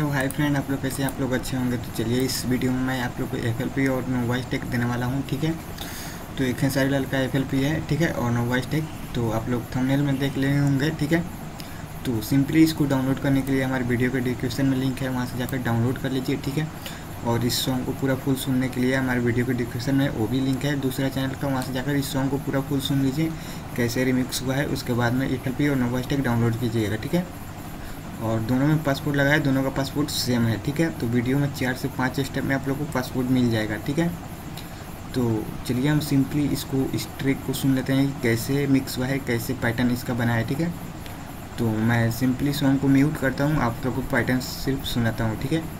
Hello, hi friend, आप लोग कैसे आप लोग अच्छे होंगे तो चलिए इस वीडियो में मैं आप लोग को एफ़ एल पी और नो वॉइस टेक देने वाला हूँ, ठीक है? तो एक खेसारी लाल का एफ़ एल पी है, ठीक है? और नो वॉइस टेक तो आप लोग थंबनेल में देख ले होंगे, ठीक है? तो सिंपली इसको डाउनलोड करने के लिए हमारे वीडियो के डिस्क्रिप्शन में लिंक है, वहाँ से जाकर डाउनलोड कर लीजिए, ठीक है? और इस सॉन्ग को पूरा फुल सुनने के लिए हमारे वीडियो के डिस्क्रिप्शन में वो भी लिंक है, दूसरा चैनल का, वहाँ से जाकर इस सॉन्ग को पूरा फुल सुन लीजिए, कैसे रिमिक्स हुआ है, उसके बाद में एफ़ एल पी और नो वॉइस टेक डाउनलोड कीजिएगा, ठीक है? और दोनों में पासपोर्ट लगाया, दोनों का पासपोर्ट सेम है, ठीक है? तो वीडियो में चार से पाँच स्टेप में आप लोग को पासपोर्ट मिल जाएगा, ठीक है? तो चलिए हम सिंपली इसको इस ट्रिक को सुन लेते हैं कि कैसे मिक्स हुआ है, कैसे पैटर्न इसका बना है, ठीक है? तो मैं सिंपली सॉन्ग को म्यूट करता हूँ, आप लोग को पैटर्न सिर्फ़ सुनाता हूँ, ठीक है?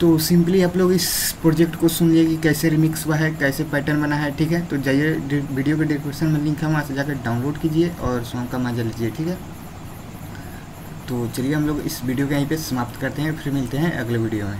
तो सिंपली आप लोग इस प्रोजेक्ट को सुन लिए कि कैसे रिमिक्स हुआ है, कैसे पैटर्न बना है, ठीक है? तो जाइए वीडियो के डिस्क्रिप्शन में लिंक है, वहाँ से जाकर डाउनलोड कीजिए और सॉन्ग का मज़ा लीजिए, ठीक है? तो चलिए हम लोग इस वीडियो के यहीं पे समाप्त करते हैं, फिर मिलते हैं अगले वीडियो में।